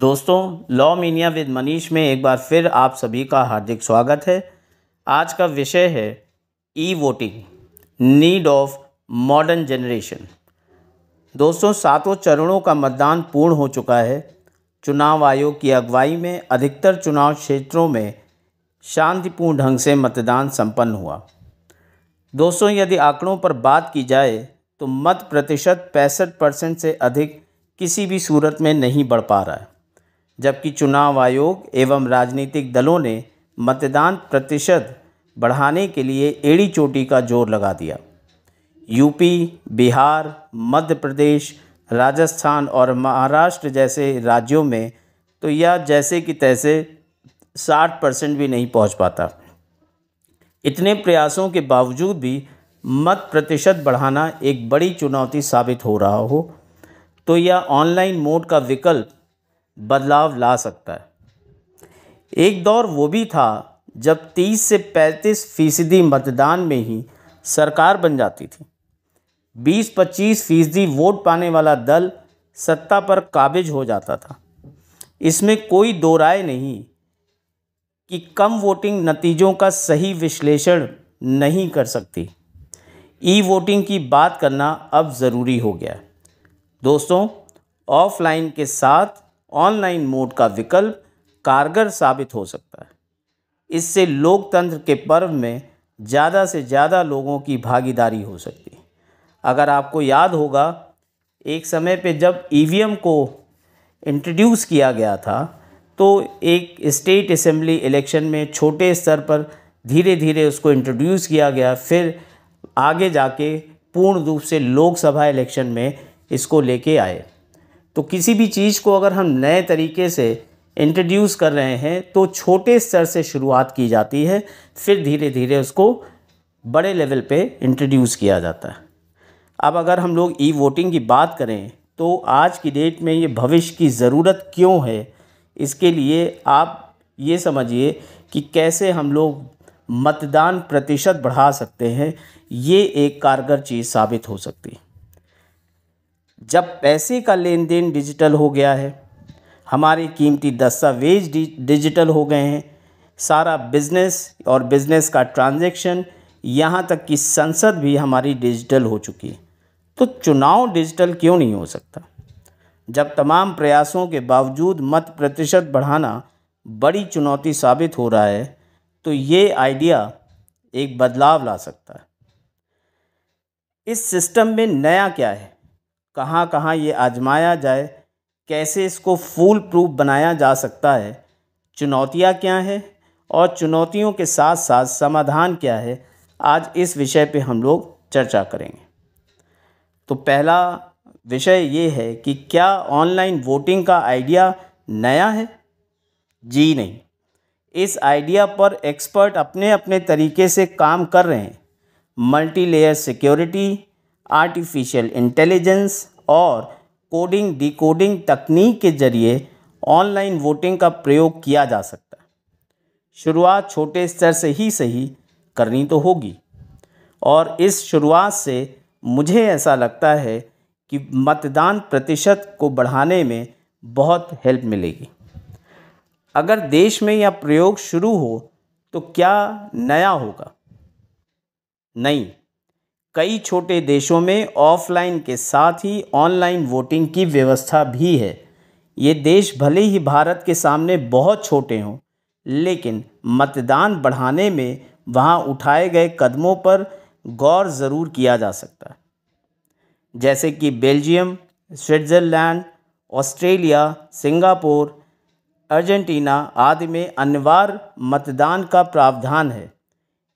दोस्तों law mania with Manish में एक बार फिर आप सभी का हार्दिक स्वागत है। आज का विषय है e voting need of modern generation दोस्तों, सातों चरणों का मतदान पूर्ण हो चुका है। चुनाव आयोग की अगुवाई में अधिकतर चुनाव क्षेत्रों में शांतिपूर्ण ढंग से मतदान संपन्न हुआ। दोस्तों, यदि आंकड़ों पर बात की जाए तो मत प्रतिशत पैंसठ परसेंट से अधिक किसी भी सूरत में नहीं बढ़ पा रहा है। जबकि चुनाव आयोग एवं राजनीतिक दलों ने मतदान प्रतिशत बढ़ाने के लिए एड़ी चोटी का ज़ोर लगा दिया। यूपी, बिहार, मध्य प्रदेश, राजस्थान और महाराष्ट्र जैसे राज्यों में तो यह जैसे कि तैसे साठ परसेंट भी नहीं पहुँच पाता। इतने प्रयासों के बावजूद भी मत प्रतिशत बढ़ाना एक बड़ी चुनौती साबित हो रहा हो तो यह ऑनलाइन मोड का विकल्प बदलाव ला सकता है। एक दौर वो भी था जब 30 से 35 फ़ीसदी मतदान में ही सरकार बन जाती थी। 20-25 फ़ीसदी वोट पाने वाला दल सत्ता पर काबिज हो जाता था। इसमें कोई दो राय नहीं कि कम वोटिंग नतीजों का सही विश्लेषण नहीं कर सकती। ई वोटिंग की बात करना अब ज़रूरी हो गया दोस्तों, ऑफलाइन के साथ ऑनलाइन मोड का विकल्प कारगर साबित हो सकता है। इससे लोकतंत्र के पर्व में ज़्यादा से ज़्यादा लोगों की भागीदारी हो सकती है। अगर आपको याद होगा, एक समय पे जब ईवीएम को इंट्रोड्यूस किया गया था तो एक स्टेट असेंबली इलेक्शन में छोटे स्तर पर धीरे धीरे उसको इंट्रोड्यूस किया गया। फिर आगे जाके पूर्ण रूप से लोकसभा इलेक्शन में इसको लेके आए। तो किसी भी चीज़ को अगर हम नए तरीके से इंट्रोड्यूस कर रहे हैं तो छोटे स्तर से शुरुआत की जाती है, फिर धीरे धीरे उसको बड़े लेवल पे इंट्रोड्यूस किया जाता है। अब अगर हम लोग ई वोटिंग की बात करें तो आज की डेट में ये भविष्य की ज़रूरत क्यों है, इसके लिए आप ये समझिए कि कैसे हम लोग मतदान प्रतिशत बढ़ा सकते हैं, ये एक कारगर चीज़ साबित हो सकती है। जब पैसे का लेन देन डिजिटल हो गया है, हमारे कीमती दस्तावेज़ डिजिटल हो गए हैं। सारा बिज़नेस और बिज़नेस का ट्रांजैक्शन यहाँ तक कि संसद भी हमारी डिजिटल हो चुकी है। तो चुनाव डिजिटल क्यों नहीं हो सकता? जब तमाम प्रयासों के बावजूद मत प्रतिशत बढ़ाना बड़ी चुनौती साबित हो रहा है तो ये आइडिया एक बदलाव ला सकता है। इस सिस्टम में नया क्या है? कहाँ कहाँ ये आजमाया जाए, कैसे इसको फूल प्रूफ बनाया जा सकता है, चुनौतियाँ क्या हैं और चुनौतियों के साथ साथ समाधान क्या है, आज इस विषय पे हम लोग चर्चा करेंगे। तो पहला विषय ये है कि क्या ऑनलाइन वोटिंग का आइडिया नया है? जी नहीं। इस आइडिया पर एक्सपर्ट अपने अपने तरीके से काम कर रहे हैं। Multi layer security artificial intelligence और कोडिंग डिकोडिंग तकनीक के ज़रिए ऑनलाइन वोटिंग का प्रयोग किया जा सकता है। शुरुआत छोटे स्तर से ही सही करनी तो होगी। और इस शुरुआत से मुझे ऐसा लगता है कि मतदान प्रतिशत को बढ़ाने में बहुत हेल्प मिलेगी। अगर देश में यह प्रयोग शुरू हो तो क्या नया होगा? नहीं। कई छोटे देशों में ऑफलाइन के साथ ही ऑनलाइन वोटिंग की व्यवस्था भी है। ये देश भले ही भारत के सामने बहुत छोटे हों, लेकिन मतदान बढ़ाने में वहाँ उठाए गए कदमों पर गौर ज़रूर किया जा सकता है। जैसे कि Belgium, Switzerland, Australia, Singapore, Argentina आदि में अनिवार्य मतदान का प्रावधान है।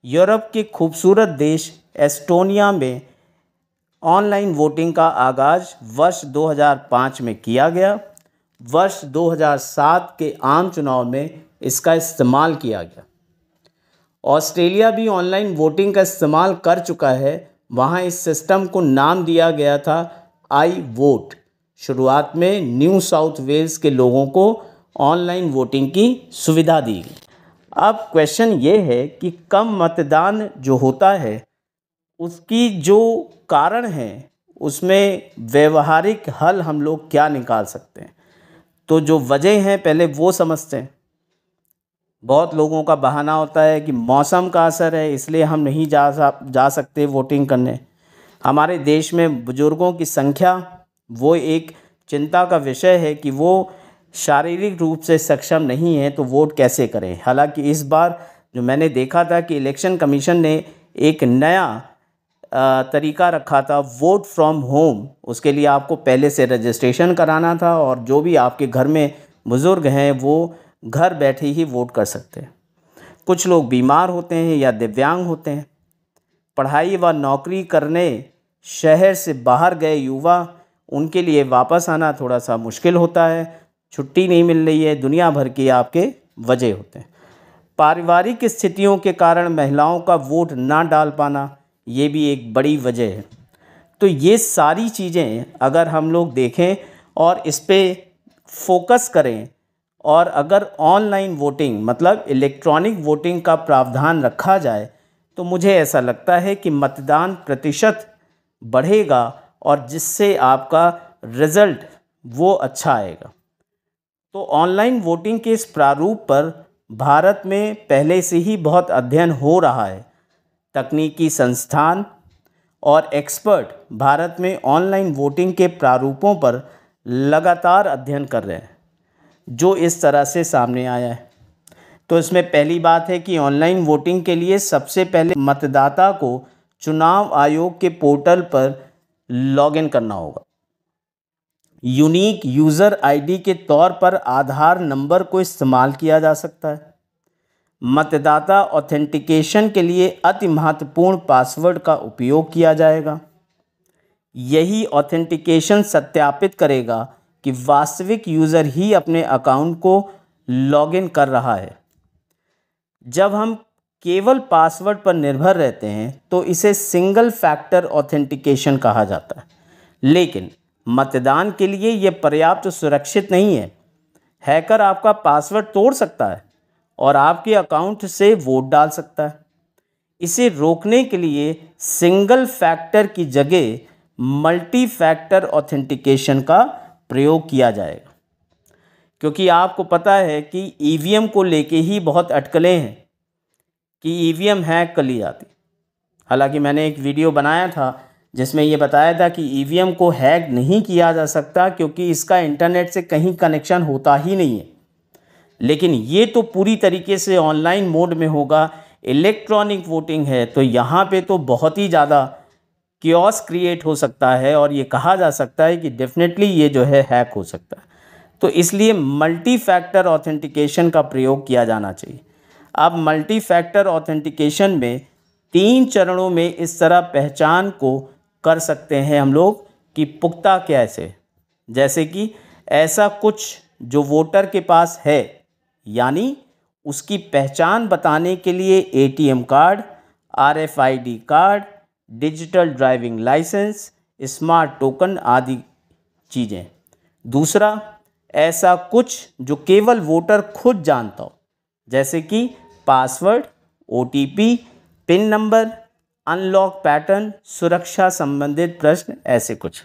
यूरोप के खूबसूरत देश एस्टोनिया में ऑनलाइन वोटिंग का आगाज़ वर्ष 2005 में किया गया। वर्ष 2007 के आम चुनाव में इसका इस्तेमाल किया गया। ऑस्ट्रेलिया भी ऑनलाइन वोटिंग का इस्तेमाल कर चुका है। वहाँ इस सिस्टम को नाम दिया गया था आई वोट। शुरुआत में न्यू साउथ वेल्स के लोगों को ऑनलाइन वोटिंग की सुविधा दी गई। अब क्वेश्चन ये है कि कम मतदान जो होता है उसकी जो कारण है, उसमें व्यवहारिक हल हम लोग क्या निकाल सकते हैं? तो जो वजह हैं, पहले वो समझते हैं। बहुत लोगों का बहाना होता है कि मौसम का असर है, इसलिए हम नहीं जा जा सकते वोटिंग करने। हमारे देश में बुज़ुर्गों की संख्या, वो एक चिंता का विषय है कि वो शारीरिक रूप से सक्षम नहीं है तो वोट कैसे करें? हालाँकि इस बार जो मैंने देखा था कि इलेक्शन कमीशन ने एक नया तरीका रखा था वोट फ्रॉम होम उसके लिए आपको पहले से रजिस्ट्रेशन कराना था और जो भी आपके घर में बुज़ुर्ग हैं, वो घर बैठे ही वोट कर सकते हैं। कुछ लोग बीमार होते हैं या दिव्यांग होते हैं। पढ़ाई व नौकरी करने शहर से बाहर गए युवा, उनके लिए वापस आना थोड़ा सा मुश्किल होता है। छुट्टी नहीं मिल रही है, दुनिया भर की आपके वजह होते हैं। पारिवारिक स्थितियों के कारण महिलाओं का वोट ना डाल पाना ये भी एक बड़ी वजह है। तो ये सारी चीज़ें अगर हम लोग देखें और इस पर फोकस करें और अगर ऑनलाइन वोटिंग मतलब इलेक्ट्रॉनिक वोटिंग का प्रावधान रखा जाए तो मुझे ऐसा लगता है कि मतदान प्रतिशत बढ़ेगा और जिससे आपका रिज़ल्ट वो अच्छा आएगा। तो ऑनलाइन वोटिंग के इस प्रारूप पर भारत में पहले से ही बहुत अध्ययन हो रहा है। तकनीकी संस्थान और एक्सपर्ट भारत में ऑनलाइन वोटिंग के प्रारूपों पर लगातार अध्ययन कर रहे हैं, जो इस तरह से सामने आया है। तो इसमें पहली बात है कि ऑनलाइन वोटिंग के लिए सबसे पहले मतदाता को चुनाव आयोग के पोर्टल पर लॉगिन करना होगा। यूनिक यूज़र आईडी के तौर पर आधार नंबर को इस्तेमाल किया जा सकता है। मतदाता ऑथेंटिकेशन के लिए अति महत्वपूर्ण पासवर्ड का उपयोग किया जाएगा। यही ऑथेंटिकेशन सत्यापित करेगा कि वास्तविक यूज़र ही अपने अकाउंट को लॉगिन कर रहा है। जब हम केवल पासवर्ड पर निर्भर रहते हैं तो इसे सिंगल फैक्टर ऑथेंटिकेशन कहा जाता है। लेकिन मतदान के लिए यह पर्याप्त सुरक्षित नहीं है। हैकर आपका पासवर्ड तोड़ सकता है। और आपके अकाउंट से वोट डाल सकता है। इसे रोकने के लिए सिंगल फैक्टर की जगह मल्टी फैक्टर ऑथेंटिकेशन का प्रयोग किया जाएगा। क्योंकि आपको पता है कि ईवीएम को लेके ही बहुत अटकलें हैं कि ईवीएम हैक कर ली जाती। हालाँकि मैंने एक वीडियो बनाया था जिसमें ये बताया था कि ईवीएम को हैक नहीं किया जा सकता क्योंकि इसका इंटरनेट से कहीं कनेक्शन होता ही नहीं है। लेकिन ये तो पूरी तरीके से ऑनलाइन मोड में होगा। इलेक्ट्रॉनिक वोटिंग है तो यहाँ पे तो बहुत ही ज़्यादा क्योस क्रिएट हो सकता है और ये कहा जा सकता है कि डेफिनेटली ये जो है हैक हो सकता है। तो इसलिए मल्टी फैक्टर ऑथेंटिकेशन का प्रयोग किया जाना चाहिए। अब मल्टी फैक्टर ऑथेंटिकेशन में तीन चरणों में इस तरह पहचान को कर सकते हैं हम लोग कि पुख्ता कैसे। जैसे कि ऐसा कुछ जो वोटर के पास है यानी उसकी पहचान बताने के लिए ATM card RFID card, digital driving licence, smart token आदि चीज़ें। दूसरा, ऐसा कुछ जो केवल वोटर खुद जानता हो, जैसे कि password OTP PIN number, unlock pattern, सुरक्षा संबंधित प्रश्न, ऐसे कुछ।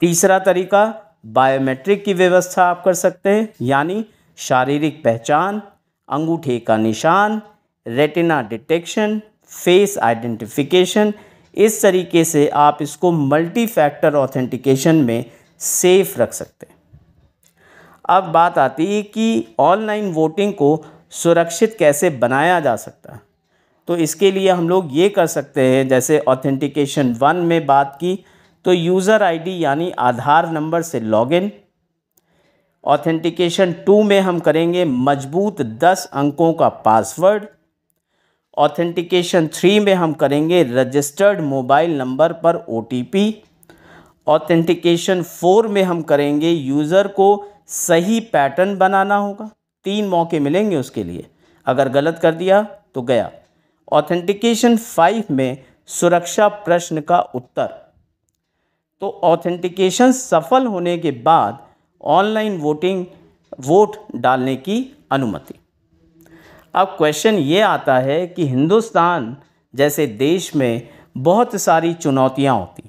तीसरा तरीका, बायोमेट्रिक की व्यवस्था आप कर सकते हैं, यानी शारीरिक पहचान, अंगूठे का निशान रेटिना डिटेक्शन फेस आइडेंटिफिकेशन इस तरीके से आप इसको मल्टी फैक्टर ऑथेंटिकेशन में सेफ़ रख सकते हैं। अब बात आती है कि ऑनलाइन वोटिंग को सुरक्षित कैसे बनाया जा सकता है। तो इसके लिए हम लोग ये कर सकते हैं, जैसे ऑथेंटिकेशन वन में बात की तो यूज़र आईडी यानी आधार नंबर से लॉगिन ऑथेंटिकेशन टू में हम करेंगे मज़बूत दस अंकों का पासवर्ड ऑथेंटिकेशन थ्री में हम करेंगे रजिस्टर्ड मोबाइल नंबर पर ओटीपी ऑथेंटिकेशन फोर में हम करेंगे यूज़र को सही पैटर्न बनाना होगा. तीन मौके मिलेंगे उसके लिए. अगर गलत कर दिया तो गया. ऑथेंटिकेशन फाइव में सुरक्षा प्रश्न का उत्तर. तो ऑथेंटिकेशन सफल होने के बाद ऑनलाइन वोटिंग, वोट डालने की अनुमति। अब क्वेश्चन ये आता है कि हिंदुस्तान जैसे देश में बहुत सारी चुनौतियाँ होती।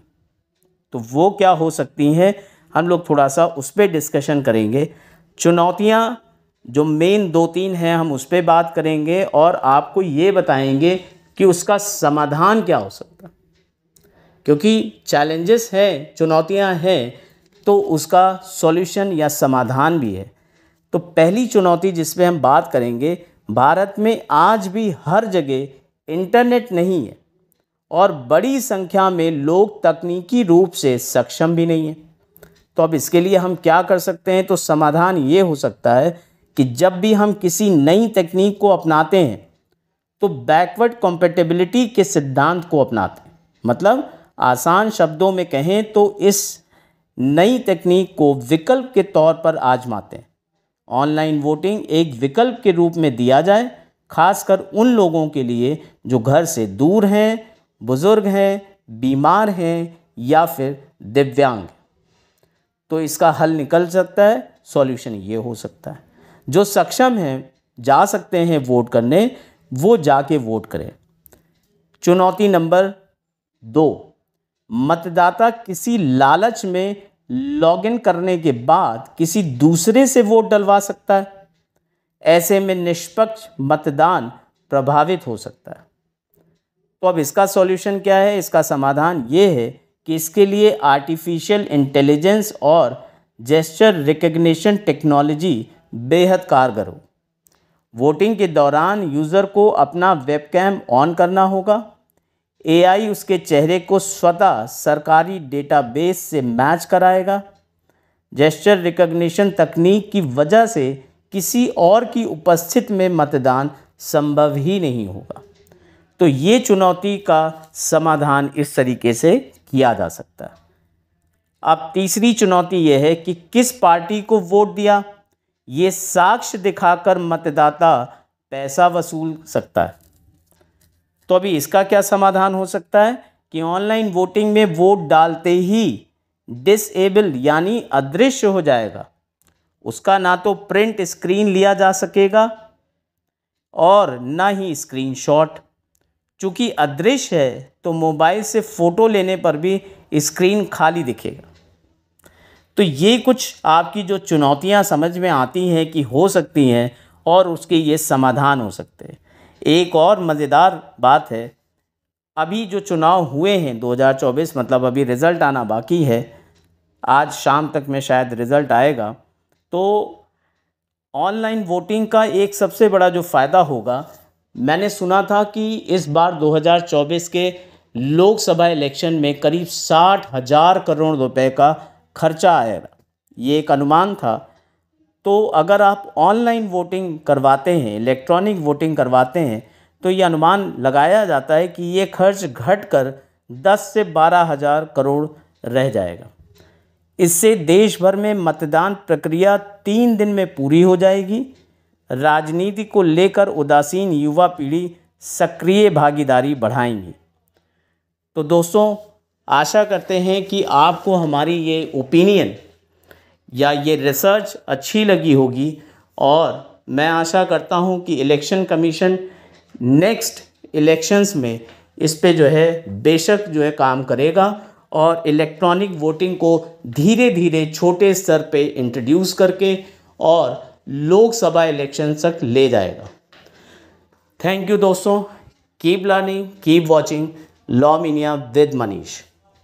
तो वो क्या हो सकती हैं? हम लोग थोड़ा सा उस पर डिस्कशन करेंगे। चुनौतियाँ, जो मेन दो तीन हैं, हम उस पर बात करेंगे और आपको ये बताएँगे कि उसका समाधान क्या हो सकता। क्योंकि चैलेंजेस हैं, चुनौतियाँ हैं तो उसका सॉल्यूशन या समाधान भी है। तो पहली चुनौती जिस हम बात करेंगे, भारत में आज भी हर जगह इंटरनेट नहीं है और बड़ी संख्या में लोग तकनीकी रूप से सक्षम भी नहीं है। तो अब इसके लिए हम क्या कर सकते हैं? तो समाधान ये हो सकता है कि जब भी हम किसी नई तकनीक को अपनाते हैं तो बैकवर्ड कॉम्पेटेबिलिटी के सिद्धांत को अपनाते हैं। मतलब आसान शब्दों में कहें तो इस नई तकनीक को विकल्प के तौर पर आजमाते हैं। ऑनलाइन वोटिंग एक विकल्प के रूप में दिया जाए, खासकर उन लोगों के लिए जो घर से दूर हैं, बुज़ुर्ग हैं, बीमार हैं या फिर दिव्यांग तो इसका हल निकल सकता है सॉल्यूशन ये हो सकता है। जो सक्षम हैं, जा सकते हैं वोट करने, वो जाके वोट करें। चुनौती नंबर दो मतदाता किसी लालच में लॉगिन करने के बाद किसी दूसरे से वोट डलवा सकता है। ऐसे में निष्पक्ष मतदान प्रभावित हो सकता है। तो अब इसका सॉल्यूशन क्या है? इसका समाधान ये है कि इसके लिए आर्टिफिशियल इंटेलिजेंस और जेस्चर रिकग्निशन टेक्नोलॉजी बेहद कारगर हो। वोटिंग के दौरान यूज़र को अपना वेबकैम ऑन करना होगा। एआई उसके चेहरे को स्वतः सरकारी डेटाबेस से मैच कराएगा। जेस्चर रिकग्निशन तकनीक की वजह से किसी और की उपस्थित में मतदान संभव ही नहीं होगा। तो ये चुनौती का समाधान इस तरीके से किया जा सकता है। अब तीसरी चुनौती यह है कि किस पार्टी को वोट दिया? ये साक्ष्य दिखाकर मतदाता पैसा वसूल सकता है। तो अभी इसका क्या समाधान हो सकता है? कि ऑनलाइन वोटिंग में वोट डालते ही डिसेबल यानी अदृश्य हो जाएगा। उसका ना तो प्रिंट स्क्रीन लिया जा सकेगा और ना ही स्क्रीनशॉट चूँकि अदृश्य है तो मोबाइल से फ़ोटो लेने पर भी स्क्रीन खाली दिखेगा। तो ये कुछ आपकी जो चुनौतियाँ समझ में आती हैं कि हो सकती हैं और उसके ये समाधान हो सकते हैं। एक और मज़ेदार बात है। अभी जो चुनाव हुए हैं 2024 मतलब अभी रिज़ल्ट आना बाकी है। आज शाम तक में शायद रिज़ल्ट आएगा। तो ऑनलाइन वोटिंग का एक सबसे बड़ा जो फ़ायदा होगा, मैंने सुना था कि इस बार 2024 के लोकसभा इलेक्शन में करीब साठ हज़ार करोड़ रुपए का खर्चा आएगा ये एक अनुमान था। तो अगर आप ऑनलाइन वोटिंग करवाते हैं, इलेक्ट्रॉनिक वोटिंग करवाते हैं तो ये अनुमान लगाया जाता है कि ये खर्च घटकर 10 से बारह हज़ार करोड़ रह जाएगा। इससे देश भर में मतदान प्रक्रिया तीन दिन में पूरी हो जाएगी। राजनीति को लेकर उदासीन युवा पीढ़ी सक्रिय भागीदारी बढ़ाएँगी। तो दोस्तों, आशा करते हैं कि आपको हमारी ये ओपिनियन या ये रिसर्च अच्छी लगी होगी? और मैं आशा करता हूँ कि इलेक्शन कमीशन नेक्स्ट इलेक्शंस में इस पे जो है बेशक जो है काम करेगा और इलेक्ट्रॉनिक वोटिंग को धीरे धीरे छोटे स्तर पे इंट्रोड्यूस करके और लोकसभा इलेक्शन तक ले जाएगा। थैंक यू दोस्तों। Keep learning keep watching law mania with Manish